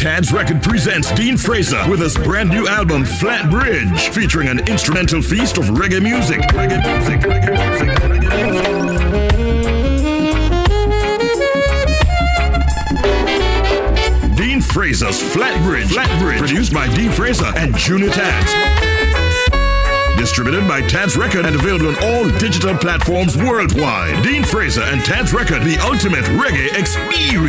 Tad's Record presents Dean Fraser with his brand new album Flat Bridge, featuring an instrumental feast of reggae music. Reggae music, reggae music, reggae music. Dean Fraser's Flat Bridge, produced by Dean Fraser and Junior Tads. Distributed by Tad's Record and available on all digital platforms worldwide. Dean Fraser and Tad's Record, the ultimate reggae experience.